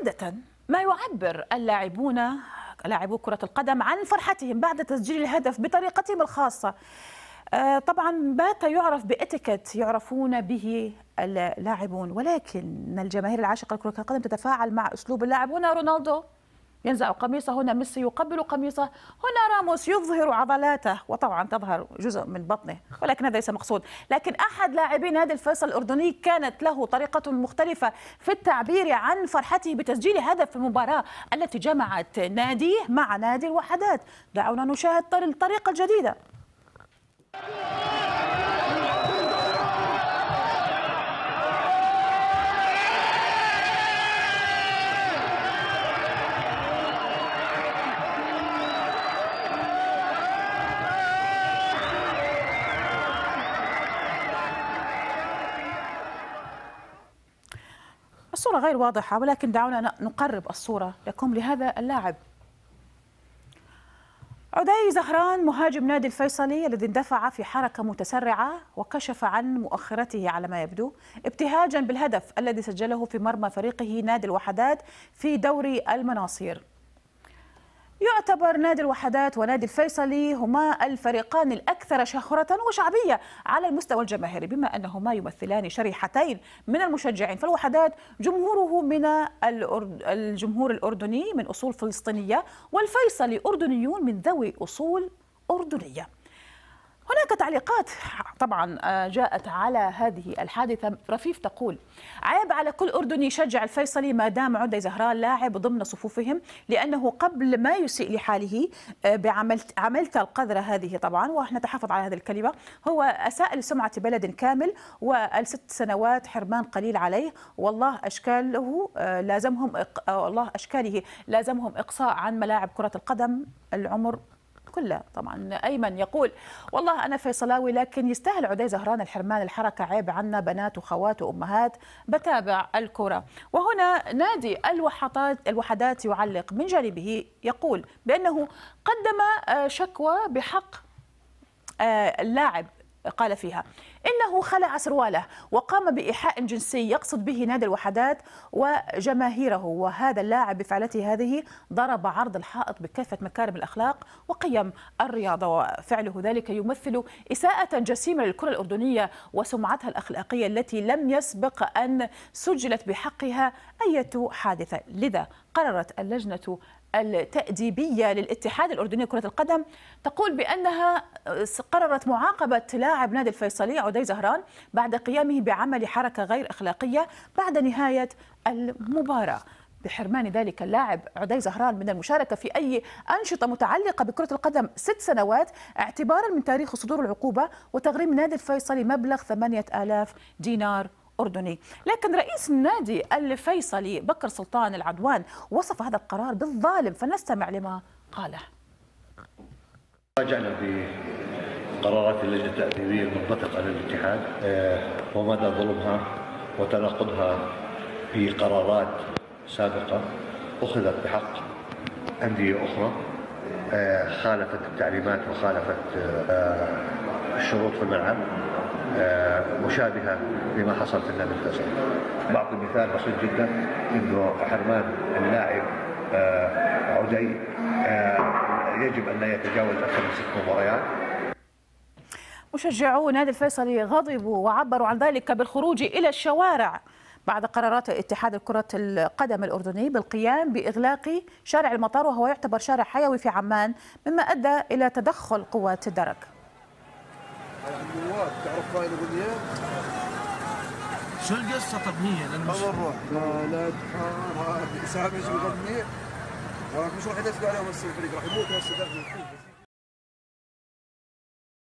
عادة ما يعبر اللاعبون لاعبو كرة القدم عن فرحتهم بعد تسجيل الهدف بطريقتهم الخاصة. آه، طبعا بات يعرف بإتيكيت يعرفون به اللاعبون؟ ولكن الجماهير العاشقة لكرة القدم تتفاعل مع أسلوب اللاعب هنا رونالدو ينزع قميصه هنا ميسي يقبل قميصه هنا راموس يظهر عضلاته وطبعا تظهر جزء من بطنه ولكن هذا ليس مقصود. لكن أحد لاعبي نادي الفيصل الأردني كانت له طريقة مختلفة في التعبير عن فرحته بتسجيل هدف في المباراة التي جمعت ناديه مع نادي الوحدات. دعونا نشاهد الطريقة الجديدة. الصورة غير واضحة ولكن دعونا نقرب الصورة. لكم لهذا اللاعب. عدي زهران مهاجم نادي الفيصلي الذي اندفع في حركة متسرعة وكشف عن مؤخرته على ما يبدو ابتهاجا بالهدف الذي سجله في مرمى فريقه نادي الوحدات في دوري المناصير. يعتبر نادي الوحدات ونادي الفيصلي هما الفريقان الأكثر شهرة وشعبية على المستوى الجماهيري بما أنهما يمثلان شريحتين من المشجعين. فالوحدات جمهوره من الجمهور الأردني من أصول فلسطينية والفيصلي أردنيون من ذوي أصول أردنية. هناك تعليقات طبعا آه، جاءت على هذه الحادثة. رفيف تقول عيب على كل أردني يشجع الفيصلي ما دام عدي زهران لاعب ضمن صفوفهم لأنه قبل ما يسيء لحاله آه، بعملت عملت القذرة هذه طبعا. ونتحفظ على هذه الكلمة. هو أساء لسمعة بلد كامل والست سنوات حرمان قليل عليه. والله أشكاله آه، لازمهم والله أشكاله لازمهم إقصاء عن ملاعب كرة القدم العمر كلها طبعا. أيمن يقول والله أنا فيصلاوي لكن يستاهل عدي زهران الحرمان الحركة عيب عنا بنات وخوات وأمهات بتابع الكرة. وهنا نادي الوحدات الوحدات يعلق من جانبه يقول بأنه قدم آه، شكوى بحق آه، اللاعب قال فيها. إنه خلع سرواله وقام بإيحاء جنسي يقصد به نادي الوحدات وجماهيره وهذا اللاعب بفعلته هذه ضرب عرض الحائط بكافة مكارم الأخلاق وقيم الرياضة وفعله ذلك يمثل إساءة جسيمة للكرة الأردنية وسمعتها الأخلاقية التي لم يسبق أن سجلت بحقها أي حادثة. لذا قررت اللجنة التأديبية للاتحاد الأردني لكرة القدم تقول بأنها قررت معاقبة لاعب نادي الفيصلي عدي زهران بعد قيامه بعمل حركة غير أخلاقية بعد نهاية المباراة. بحرمان ذلك اللاعب عدي زهران من المشاركة في أي أنشطة متعلقة بكرة القدم ست سنوات اعتبارا من تاريخ صدور العقوبة وتغريم نادي الفيصلي مبلغ 8000 دينار أردني لكن رئيس النادي الفيصلي بكر سلطان العدوان وصف هذا القرار بالظالم فنستمع لما قاله. راجعنا بقرارات اللجنة التأديبية المنبثقة للاتحاد آه، ومدى ظلمها وتناقضها في قرارات سابقة أخذت بحق أندية أخرى. خالفت التعليمات وخالفت آه، الشروط في الملعب. آه، مشابهة لما حصل في النادي الفيصلي بعطي مثال بسيط جدا إنه حرمان اللاعب آه، عدي آه، يجب أن لا يتجاوز أكثر من ست مباريات. مشجعو نادي الفيصلي غضبوا وعبروا عن ذلك بالخروج إلى الشوارع. بعد قرارات اتحاد كرة القدم الأردني بالقيام بإغلاق شارع المطار وهو يعتبر شارع حيوي في عمان مما أدى إلى تدخل قوات الدرك؟ شو مش نروح. لا سامي شو يغني مش راح يدفع عليهم الفريق راح يموت هسه.